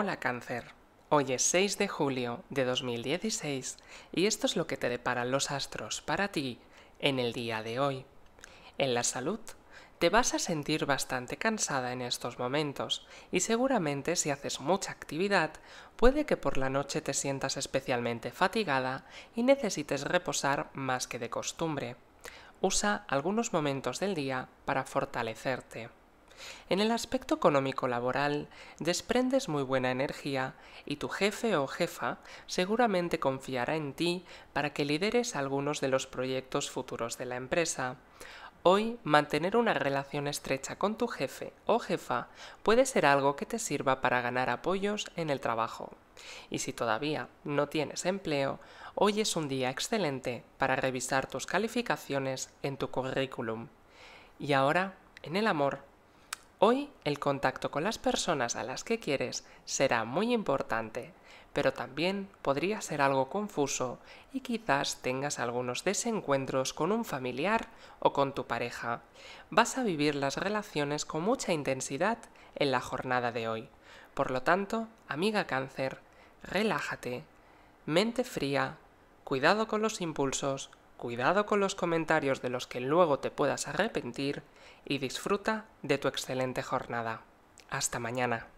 Hola cáncer, hoy es 6 de julio de 2016 y esto es lo que te deparan los astros para ti en el día de hoy. En la salud, te vas a sentir bastante cansada en estos momentos y seguramente si haces mucha actividad puede que por la noche te sientas especialmente fatigada y necesites reposar más que de costumbre. Usa algunos momentos del día para fortalecerte. En el aspecto económico laboral desprendes muy buena energía y tu jefe o jefa seguramente confiará en ti para que lideres algunos de los proyectos futuros de la empresa. Hoy mantener una relación estrecha con tu jefe o jefa puede ser algo que te sirva para ganar apoyos en el trabajo. Y si todavía no tienes empleo, hoy es un día excelente para revisar tus calificaciones en tu currículum. Y ahora, en el amor, Hoy el contacto con las personas a las que quieres será muy importante, pero también podría ser algo confuso y quizás tengas algunos desencuentros con un familiar o con tu pareja. Vas a vivir las relaciones con mucha intensidad en la jornada de hoy. Por lo tanto, amiga cáncer, relájate, mente fría, cuidado con los impulsos, cuidado con los comentarios de los que luego te puedas arrepentir y disfruta de tu excelente jornada. Hasta mañana.